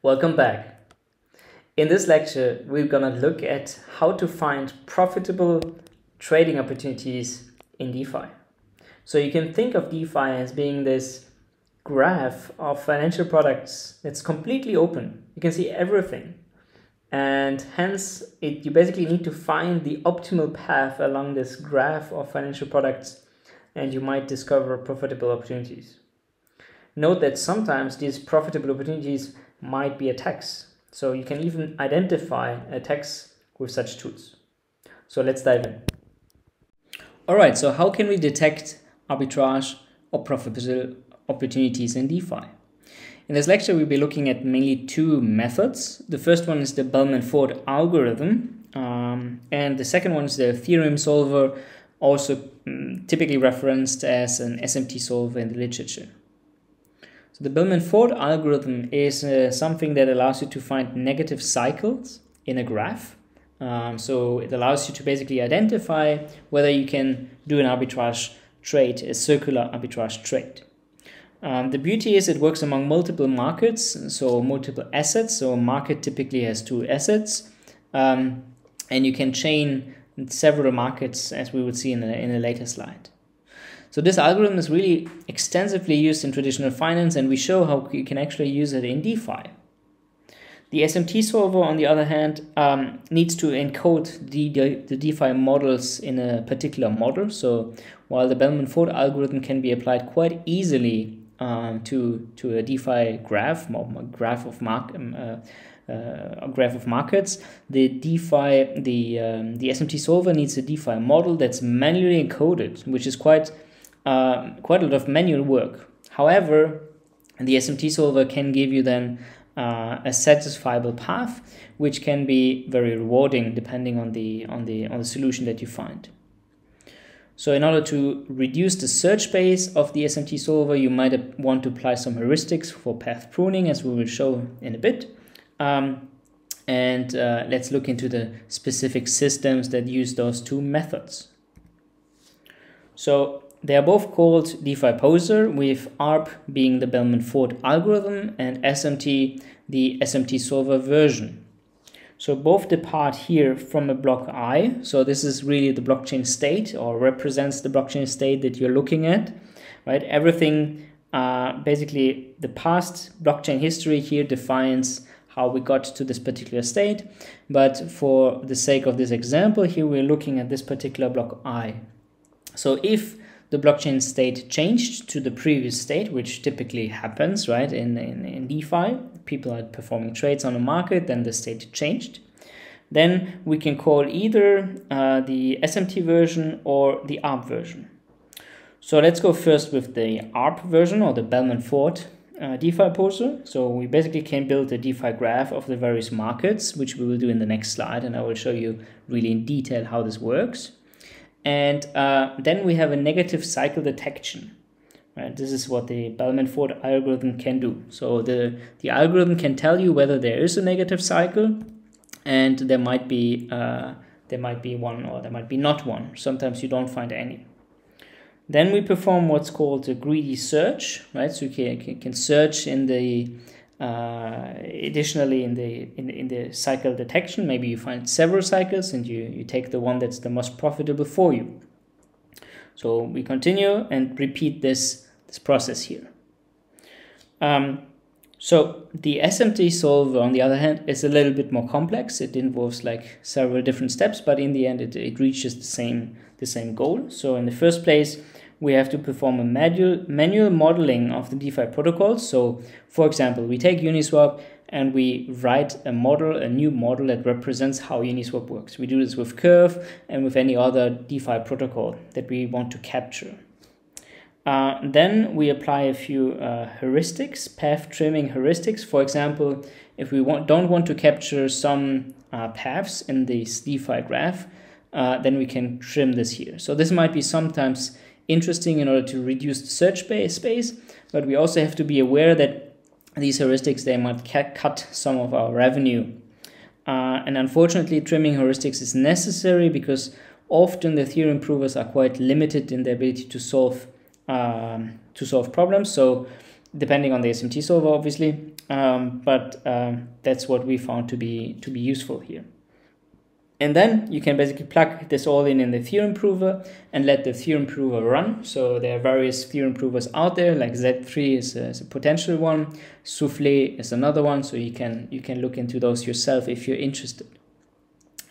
Welcome back. In this lecture, we're gonna look at how to find profitable trading opportunities in DeFi. So you can think of DeFi as being this graph of financial products that's completely open. You can see everything. And hence, it, you basically need to find the optimal path along this graph of financial products, and you might discover profitable opportunities. Note that sometimes these profitable opportunities might be attacks. So you can even identify attacks with such tools. So let's dive in. All right, so how can we detect arbitrage or profitable opportunities in DeFi? In this lecture, we'll be looking at mainly two methods. The first one is the Bellman-Ford algorithm, um, and the second one is the theorem solver, also um, typically referenced as an SMT solver in the literature. So the Bellman-Ford algorithm is uh, something that allows you to find negative cycles in a graph. Um, so it allows you to basically identify whether you can do an arbitrage trade, a circular arbitrage trade. Um, the beauty is it works among multiple markets, so multiple assets. So a market typically has two assets, um, and you can chain several markets as we would see in a, in a later slide. So this algorithm is really extensively used in traditional finance, and we show how you can actually use it in DeFi. The SMT solver, on the other hand, um, needs to encode the, the DeFi models in a particular model. So while the Bellman-Ford algorithm can be applied quite easily um, to to a DeFi graph, graph of mark, um, uh, uh, graph of markets. The DeFi, the um, the SMT solver needs a DeFi model that's manually encoded, which is quite uh, quite a lot of manual work. However, the SMT solver can give you then uh, a satisfiable path, which can be very rewarding depending on the on the on the solution that you find. So in order to reduce the search space of the SMT solver, you might want to apply some heuristics for path pruning, as we will show in a bit. Um, and uh, let's look into the specific systems that use those two methods. So they are both called DeFi Poser, with ARP being the Bellman-Ford algorithm and SMT the SMT solver version. So both depart here from a block I. So this is really the blockchain state or represents the blockchain state that you're looking at, right? Everything, uh, basically the past blockchain history here defines how we got to this particular state. But for the sake of this example here, we're looking at this particular block I. So if the blockchain state changed to the previous state, which typically happens, right, in, in, in DeFi. People are performing trades on the market, then the state changed. Then we can call either uh, the SMT version or the ARP version. So let's go first with the ARP version or the Bellman-Ford uh, DeFi poser. So we basically can build a DeFi graph of the various markets, which we will do in the next slide, and I will show you really in detail how this works. And uh, then we have a negative cycle detection. Right? This is what the Bellman-Ford algorithm can do. So the, the algorithm can tell you whether there is a negative cycle and there might be uh, there might be one or there might be not one. Sometimes you don't find any. Then we perform what's called a greedy search, right? So you can, can search in the uh, additionally, in the in, in the cycle detection, maybe you find several cycles and you, you take the one that's the most profitable for you. So we continue and repeat this, this process here. Um, so the SMT solver, on the other hand, is a little bit more complex. It involves like several different steps, but in the end, it, it reaches the same the same goal. So in the first place, we have to perform a manual, manual modeling of the DeFi protocols. So, for example, we take Uniswap and we write a model, a new model that represents how Uniswap works. We do this with Curve and with any other DeFi protocol that we want to capture. Uh, then we apply a few uh, heuristics, path trimming heuristics. For example, if we want, don't want to capture some uh, paths in this DeFi graph, uh, then we can trim this here. So this might be sometimes interesting in order to reduce the search space, but we also have to be aware that these heuristics, they might cut some of our revenue. Uh, and unfortunately, trimming heuristics is necessary because often the theorem provers are quite limited in their ability to solve um, to solve problems. So depending on the SMT solver, obviously, um, but um, that's what we found to be to be useful here. And then you can basically plug this all in in the theorem prover and let the theorem prover run. So there are various theorem provers out there, like Z3 is a, is a, potential one, Souffle is another one. So you can you can look into those yourself if you're interested.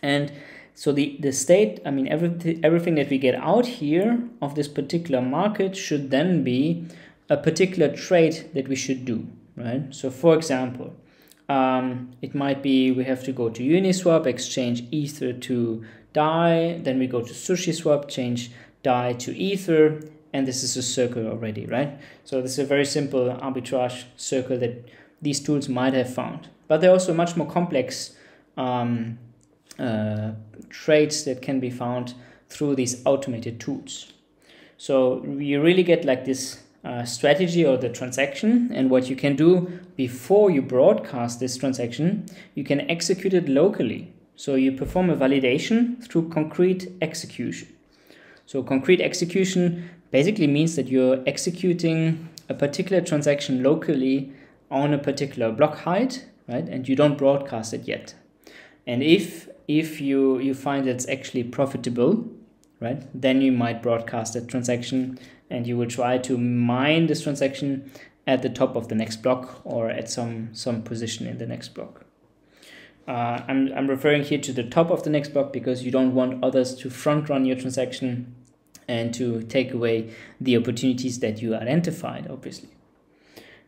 And so the, the state, I mean, everything, everything that we get out here of this particular market should then be a particular trade that we should do, right? So for example, um, it might be we have to go to Uniswap, exchange Ether to DAI, then we go to SushiSwap, change DAI to Ether, and this is a circle already, right? So this is a very simple arbitrage circle that these tools might have found. But they're also much more complex um, uh, trades that can be found through these automated tools. So you really get like this uh, strategy or the transaction. And what you can do before you broadcast this transaction you can execute it locally. So you perform a validation through concrete execution. So concrete execution basically means that you're executing a particular transaction locally on a particular block height right? And you don't broadcast it yet. And if if you you find it's actually profitable right? Then you might broadcast that transaction and you will try to mine this transaction at the top of the next block or at some some position in the next block. Uh, I'm, I'm referring here to the top of the next block because you don't want others to front run your transaction and to take away the opportunities that you identified, obviously.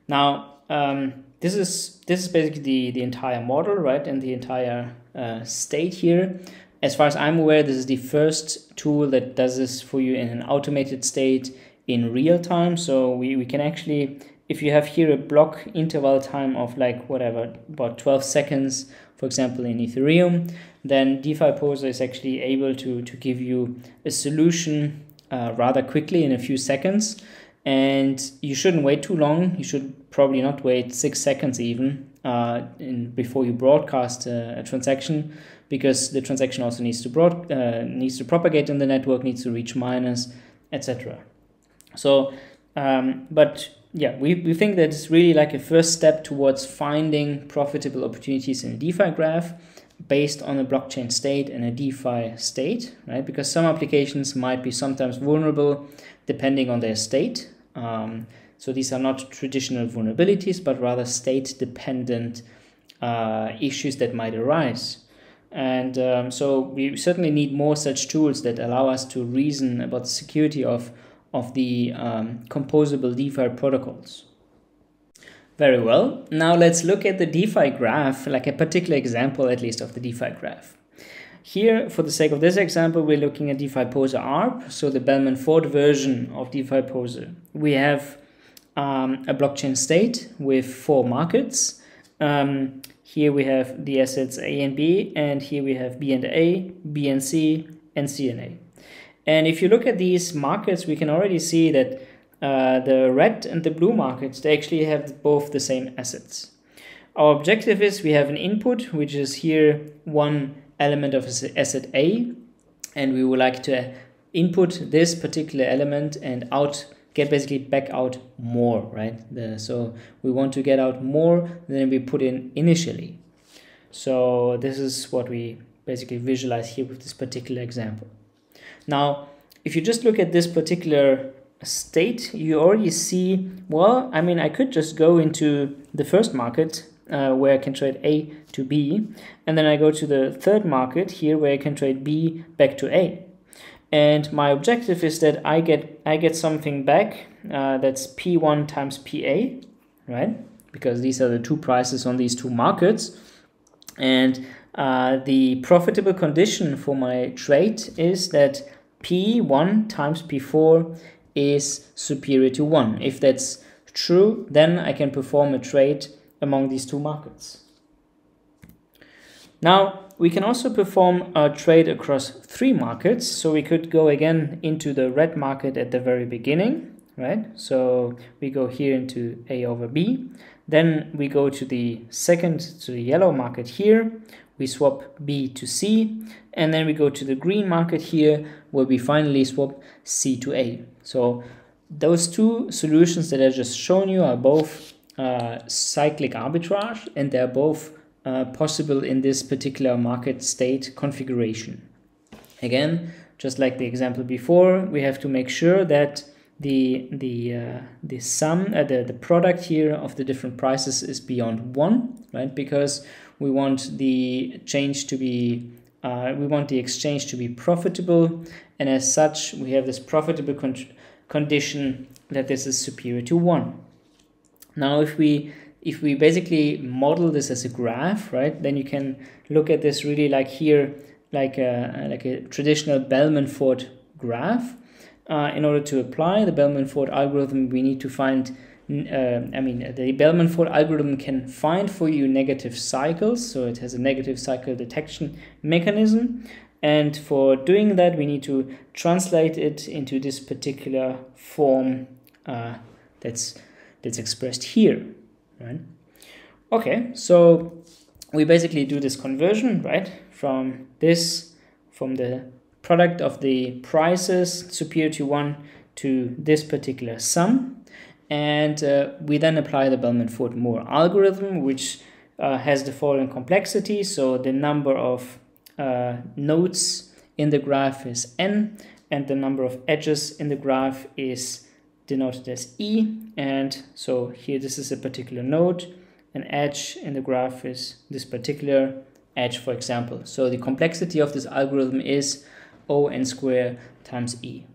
Now, um, this is this is basically the, the entire model, right, and the entire uh, state here. As far as I'm aware, this is the first tool that does this for you in an automated state in real time. So we, we can actually, if you have here a block interval time of like whatever, about 12 seconds, for example, in Ethereum, then DeFi Poser is actually able to, to give you a solution uh, rather quickly in a few seconds. And you shouldn't wait too long. You should probably not wait six seconds even uh, in, before you broadcast a, a transaction because the transaction also needs to broad uh, needs to propagate in the network, needs to reach miners, etc. So, um, but yeah, we, we think that it's really like a first step towards finding profitable opportunities in a DeFi graph based on a blockchain state and a DeFi state, right? Because some applications might be sometimes vulnerable depending on their state. Um, so these are not traditional vulnerabilities, but rather state dependent uh, issues that might arise. And um, so we certainly need more such tools that allow us to reason about the security of of the um, composable DeFi protocols. Very well. Now let's look at the DeFi graph, like a particular example at least of the DeFi graph. Here, for the sake of this example, we're looking at DeFi Poser ARP, so the Bellman Ford version of DeFi Poser. We have um, a blockchain state with four markets. Um, here we have the assets A and B, and here we have B and A, B and C, and C and A. And if you look at these markets, we can already see that uh, the red and the blue markets, they actually have both the same assets. Our objective is we have an input, which is here one element of asset A, and we would like to input this particular element and out get basically back out more, right? The, so we want to get out more than we put in initially. So this is what we basically visualize here with this particular example. Now, if you just look at this particular state, you already see, well, I mean, I could just go into the first market uh, where I can trade A to B, and then I go to the third market here where I can trade B back to A. And my objective is that I get I get something back uh, that's P1 times PA, right? Because these are the two prices on these two markets. And uh, the profitable condition for my trade is that P1 times P4 is superior to 1. If that's true, then I can perform a trade among these two markets. Now, we can also perform a trade across three markets. So we could go again into the red market at the very beginning, right? So we go here into A over B. Then we go to the second, to the yellow market here we swap B to C, and then we go to the green market here, where we finally swap C to A. So those two solutions that I just shown you are both uh, cyclic arbitrage, and they're both uh, possible in this particular market state configuration. Again, just like the example before, we have to make sure that the the uh, the sum uh, the the product here of the different prices is beyond one, right? Because we want the change to be uh, we want the exchange to be profitable, and as such, we have this profitable con condition that this is superior to one. Now, if we if we basically model this as a graph, right, then you can look at this really like here, like a like a traditional Bellman-Ford graph. Uh, in order to apply the Bellman-Ford algorithm, we need to find uh, I mean, the Bellman-Ford algorithm can find for you negative cycles, so it has a negative cycle detection mechanism. And for doing that, we need to translate it into this particular form uh, that's that's expressed here, right? Okay, so we basically do this conversion, right, from this, from the product of the prices superior to one to this particular sum, and uh, we then apply the Bellman-Ford Moore algorithm, which uh, has the following complexity. So the number of uh, nodes in the graph is n, and the number of edges in the graph is denoted as e. And so here this is a particular node. An edge in the graph is this particular edge, for example. So the complexity of this algorithm is O n square times e.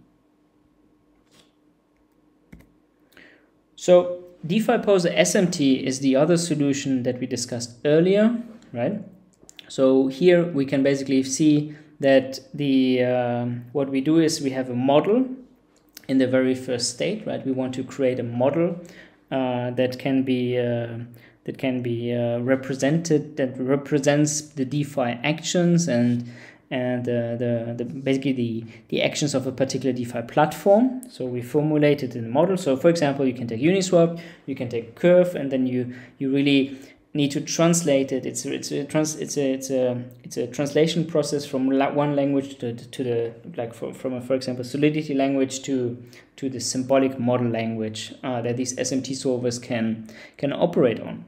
So DeFi Poser SMT is the other solution that we discussed earlier, right? So here we can basically see that the uh, what we do is we have a model in the very first state, right? We want to create a model uh, that can be uh, that can be uh, represented that represents the DeFi actions and and uh, the, the basically the, the actions of a particular DeFi platform. So we formulate it in a model. So for example, you can take Uniswap, you can take Curve, and then you you really need to translate it. It's it's a trans it's a it's a it's a translation process from one language to, to the like from from a, for example Solidity language to to the symbolic model language uh, that these SMT solvers can can operate on.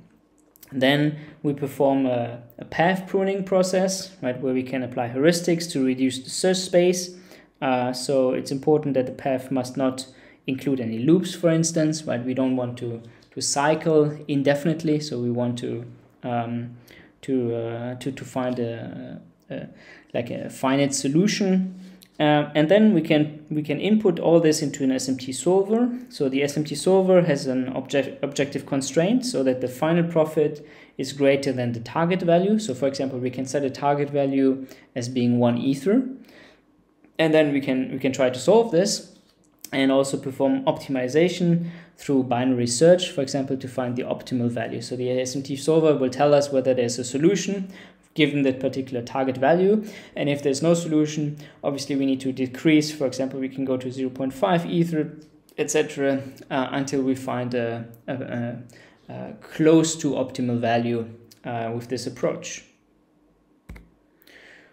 Then we perform a, a, path pruning process, right, where we can apply heuristics to reduce the search space. Uh, so it's important that the path must not include any loops, for instance, right? We don't want to, to cycle indefinitely, so we want to um, to, uh, to to find a, a, like a finite solution uh, and then we can we can input all this into an SMT solver. So the SMT solver has an object, objective constraint so that the final profit is greater than the target value. So for example, we can set a target value as being one ether. And then we can we can try to solve this and also perform optimization through binary search, for example, to find the optimal value. So the SMT solver will tell us whether there's a solution given that particular target value. And if there's no solution, obviously we need to decrease. For example, we can go to 0.5 ether, etc., uh, until we find a, a, a, a, close to optimal value uh, with this approach.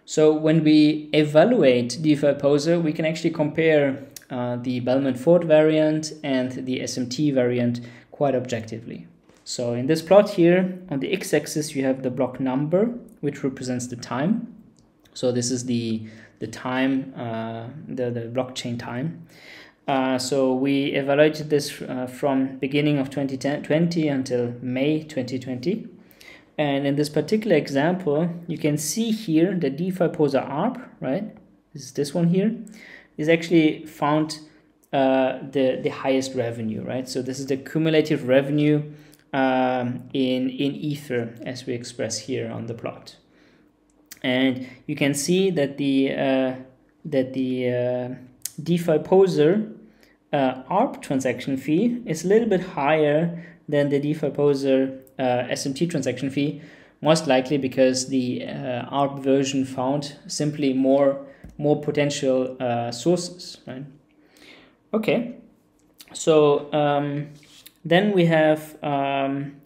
So when we evaluate DeFi Poser, we can actually compare uh, the Bellman-Ford variant and the SMT variant quite objectively. So in this plot here, on the x-axis, you have the block number, which represents the time. So this is the, the time, uh, the, the blockchain time. Uh, so we evaluated this uh, from beginning of 2020 until May 2020. And in this particular example, you can see here the DeFi Poser ARP, right? This is this one here, is actually found uh, the, the highest revenue, right? So this is the cumulative revenue um, in, in ether as we express here on the plot. And you can see that the, uh, that the uh, DeFi Poser uh, ARP transaction fee is a little bit higher than the DeFi Poser uh, SMT transaction fee, most likely because the uh, ARP version found simply more more potential uh, sources, right? Okay, so um, then we have um,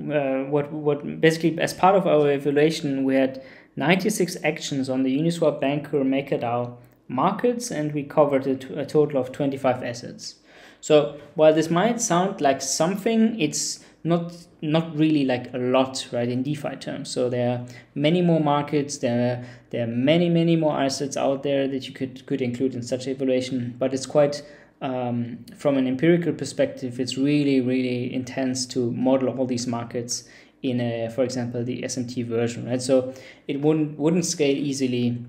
uh, what what basically as part of our evaluation we had 96 actions on the Uniswap Bancor MakerDAO markets and we covered a, a total of 25 assets. So while this might sound like something, it's not not really like a lot, right, in DeFi terms. So there are many more markets. There are, there are many many more assets out there that you could could include in such evaluation. But it's quite um, from an empirical perspective, it's really really intense to model all these markets in a, for example, the SMT version, right? So it wouldn't wouldn't scale easily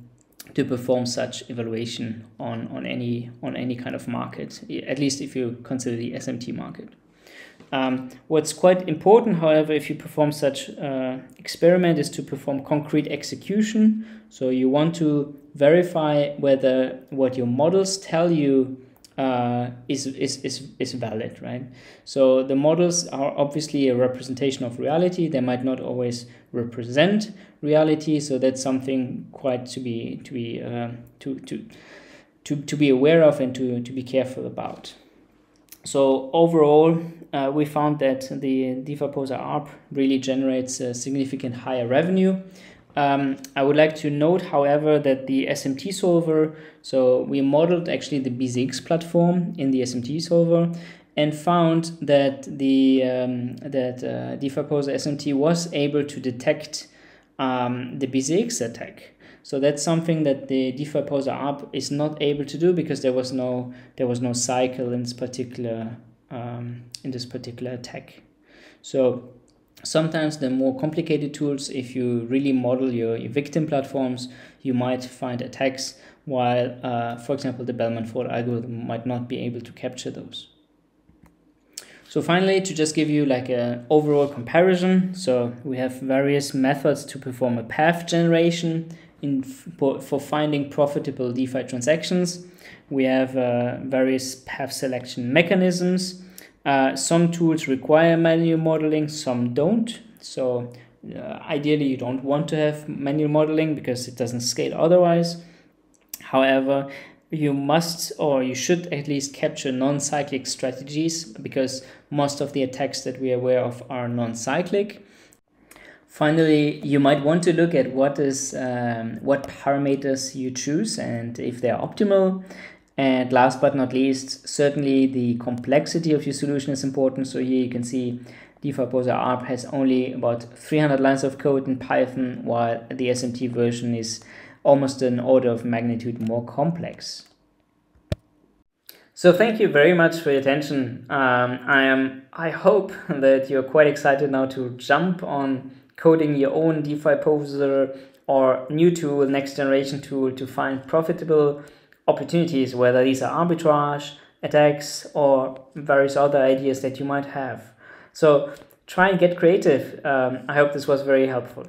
to perform such evaluation on, on any on any kind of market, at least if you consider the SMT market. Um, what's quite important, however, if you perform such uh, experiment is to perform concrete execution. So you want to verify whether what your models tell you uh, is, is, is, is valid, right? So the models are obviously a representation of reality. They might not always represent reality, so that's something quite to be to be uh, to, to to to be aware of and to to be careful about. So overall, uh, we found that the DeFi Poser ARP really generates a significant higher revenue. Um, I would like to note, however, that the SMT solver, so we modeled actually the BZX platform in the SMT solver and found that the um, that uh, DeFi Poser SMT was able to detect um, the BZX attack. So that's something that the DeFi Poser ARP is not able to do because there was no there was no cycle in this particular um, in this particular attack. So sometimes the more complicated tools, if you really model your, your victim platforms, you might find attacks while, uh, for example, the Bellman-Ford algorithm might not be able to capture those. So finally, to just give you like an overall comparison, so we have various methods to perform a path generation in for, finding profitable DeFi transactions. We have uh, various path selection mechanisms. Uh, some tools require manual modeling, some don't. So uh, ideally, you don't want to have manual modeling because it doesn't scale otherwise. However, you must or you should at least capture non-cyclic strategies because most of the attacks that we are aware of are non-cyclic. Finally, you might want to look at what is um, what parameters you choose and if they're optimal. And last but not least, certainly the complexity of your solution is important. So here you can see DeFi Poser ARP has only about 300 lines of code in Python, while the SMT version is almost an order of magnitude more complex. So thank you very much for your attention. Um, I am. I hope that you're quite excited now to jump on coding your own DeFi Poser or new tool, next generation tool to find profitable opportunities, whether these are arbitrage, attacks, or various other ideas that you might have. So try and get creative. Um, I hope this was very helpful.